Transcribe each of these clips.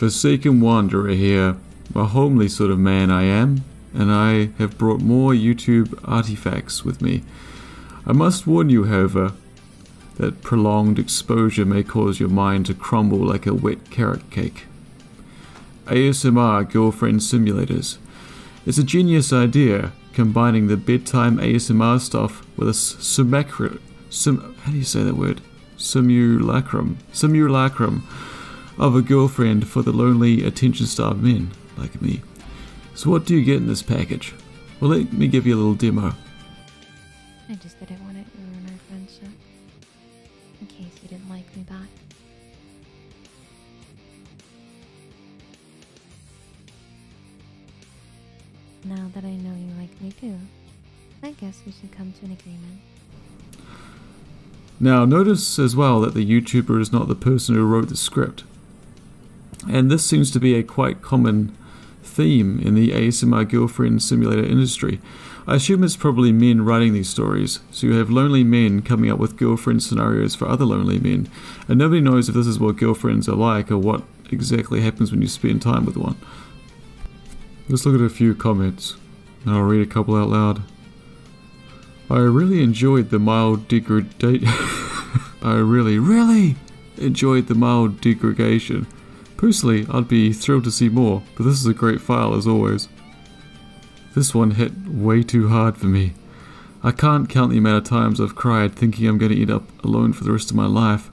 Forsaken Wanderer here, a homely sort of man I am, and I have brought more YouTube artifacts with me. I must warn you, however, that prolonged exposure may cause your mind to crumble like a wet carrot cake. ASMR Girlfriend Simulators. It's a genius idea, combining the bedtime ASMR stuff with a simulacrum. Sim, how do you say that word? Simulacrum. Simulacrum of a girlfriend for the lonely, attention starved men like me. So, what do you get in this package? Well, let me give you a little demo. I just didn't want to ruin our friendship. In case you didn't like me back. Now that I know you like me too, I guess we should come to an agreement. Now, notice as well that the YouTuber is not the person who wrote the script. And this seems to be a quite common theme in the ASMR girlfriend simulator industry. I assume it's probably men writing these stories, so you have lonely men coming up with girlfriend scenarios for other lonely men, and nobody knows if this is what girlfriends are like or what exactly happens when you spend time with one. Let's look at a few comments, and I'll read a couple out loud. I really enjoyed the mild degradation. I really, really enjoyed the mild degradation. Personally, I'd be thrilled to see more, but this is a great file as always. This one hit way too hard for me. I can't count the amount of times I've cried thinking I'm going to end up alone for the rest of my life.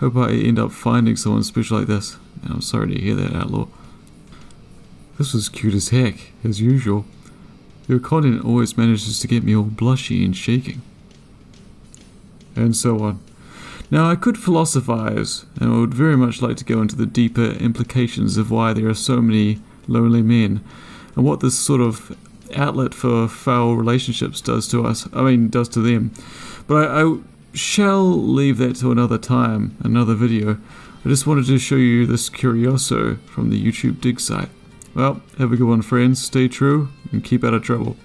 Hope I end up finding someone special like this. And I'm sorry to hear that, Outlaw. This was cute as heck, as usual. Your content always manages to get me all blushy and shaking. And so on. Now, I could philosophize, and I would very much like to go into the deeper implications of why there are so many lonely men, and what this sort of outlet for foul relationships does to us, I mean, does to them. But I, I shall leave that to another time, another video. I just wanted to show you this curioso from the YouTube dig site. Well, have a good one, friends. Stay true and keep out of trouble.